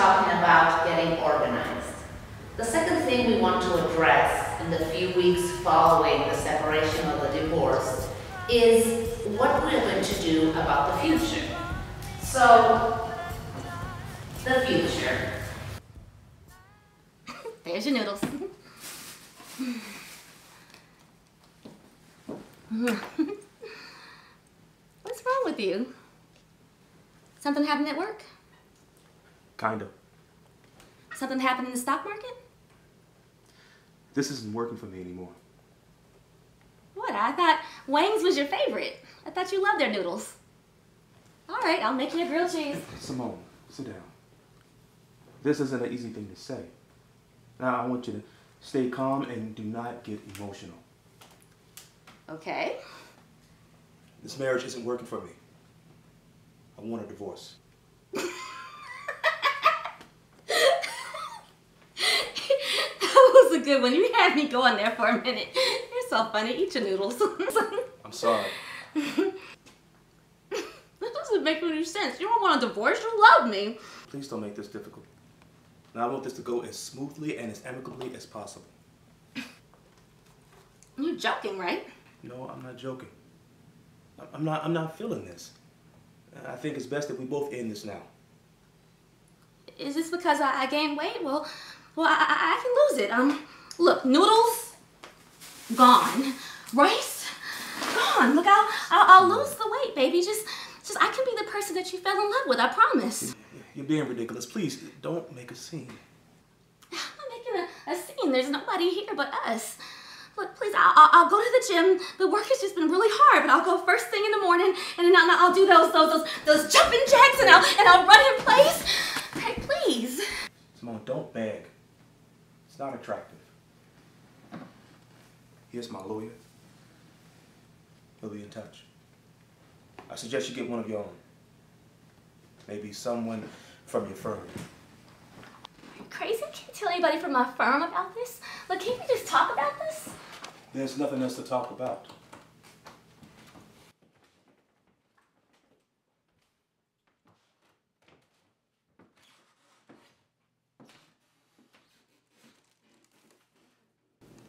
talking about getting organized. The second thing we want to address in the few weeks following the separation or the divorce is what we're going to do about the future. So, the future. There's your noodles. What's wrong with you? Something happened at work? Kind of. Something happened in the stock market? This isn't working for me anymore. What? I thought Wang's was your favorite. I thought you loved their noodles. All right, I'll make you a grilled cheese. Simone, sit down. This isn't an easy thing to say. Now, I want you to stay calm and do not get emotional. Okay. This marriage isn't working for me. I want a divorce. that was a good one. You had me going there for a minute. You're so funny. Eat your noodles. I'm sorry. that doesn't make any sense. You don't want a divorce. You love me. Please don't make this difficult. Now, I want this to go as smoothly and as amicably as possible. You're joking, right? No, I'm not joking. I'm not, I'm not feeling this. I think it's best that we both end this now. Is this because I, I gained weight? Well, well, I, I, I can lose it. Um, look, noodles, gone. Rice, gone. Look, I'll, I'll, I'll lose the weight, baby. Just, just, I can be the person that you fell in love with. I promise. You're being ridiculous. Please, don't make a scene. I'm not making a, a scene. There's nobody here but us. Look, please, I'll, I'll, I'll go to the gym. The work has just been really hard, but I'll go first thing in the morning, and then I'll, I'll do those, those, those, those jumping jacks, and I'll, and I'll run in place. Hey, please. Simone, don't beg. Not attractive. Here's my lawyer. He'll be in touch. I suggest you get one of your own. Maybe someone from your firm. Are you crazy? I can't tell anybody from my firm about this. Look, can't we just talk about this? There's nothing else to talk about.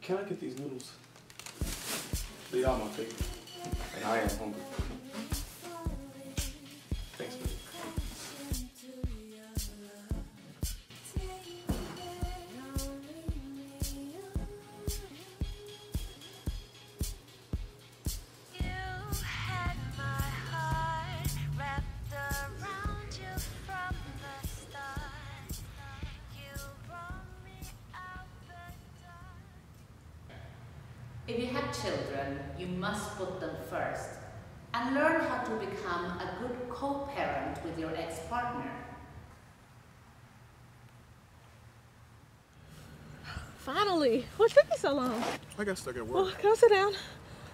Can I get these noodles? They are my favorite. And I am hungry. If you have children, you must put them first and learn how to become a good co-parent with your ex-partner. Finally. What took you so long? I got stuck at work. Well, work. come sit down.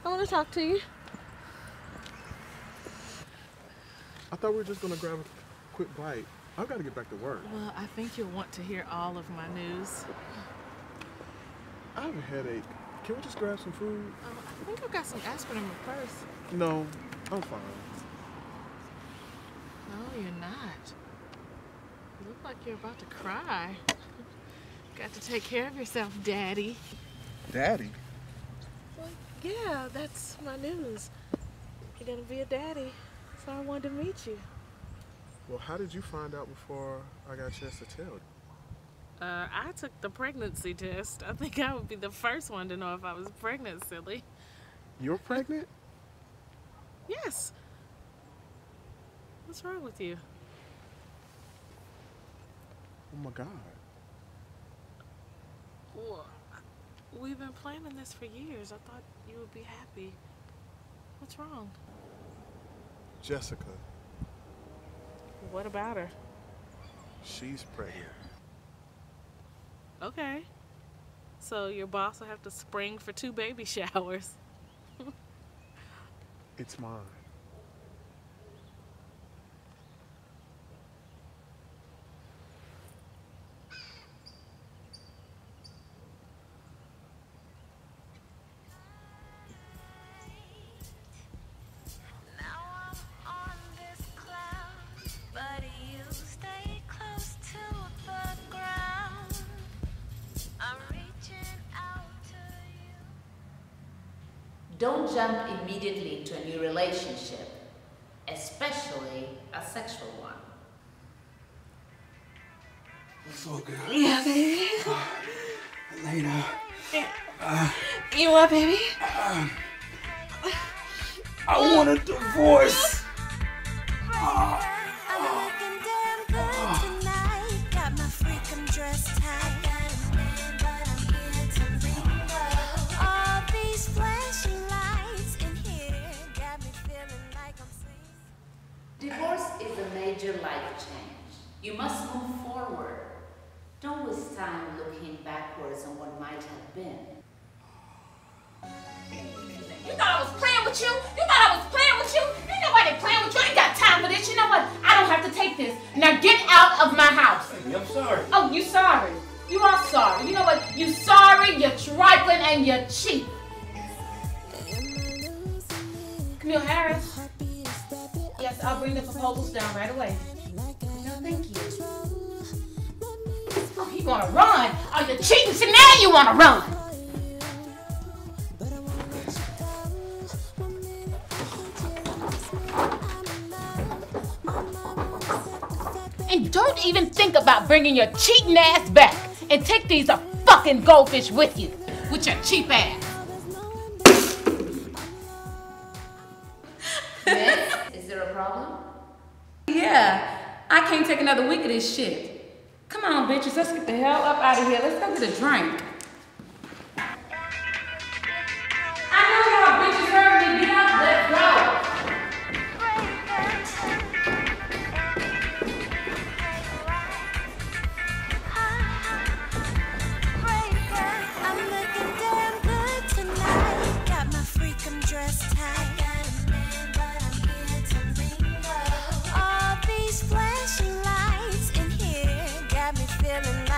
I want to talk to you. I thought we were just gonna grab a quick bite. I've got to get back to work. Well, I think you'll want to hear all of my news. I have a headache. Can we just grab some food? Um, I think I've got some aspirin in my purse. No, I'm fine. No, you're not. You look like you're about to cry. got to take care of yourself, Daddy. Daddy? Well, yeah, that's my news. You're gonna be a daddy, so I wanted to meet you. Well, how did you find out before I got a chance to tell you? Uh, I took the pregnancy test. I think I would be the first one to know if I was pregnant, silly. You're pregnant? Yes. What's wrong with you? Oh my God. Well, we've been planning this for years. I thought you would be happy. What's wrong? Jessica, What about her? she's pregnant. Okay. So your boss will have to spring for two baby showers. It's mine. Don't jump immediately to a new relationship, especially a sexual one. It's all good. Yeah, baby. Uh, Elena. Uh, you what, baby? Um, I want a divorce. Time looking backwards on what might have been. You thought I was playing with you? You thought I was playing with you? Ain't nobody playing with you. I ain't got time for this. You know what? I don't have to take this. Now get out of my house. Baby, I'm sorry. Oh, you sorry. You are sorry. You know what? You sorry, you're trifling, and you're cheap. Camille Harris. Yes, I'll bring the proposals down right away. You wanna run? Oh, you're cheating, so now you wanna run. And don't even think about bringing your cheating ass back. And take these a fucking goldfish with you. With your cheap ass. Miss, is there a problem? Yeah, I can't take another week of this shit. Come on, bitches, let's get the hell up out of here. Let's go get a drink.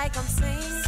Like I'm single.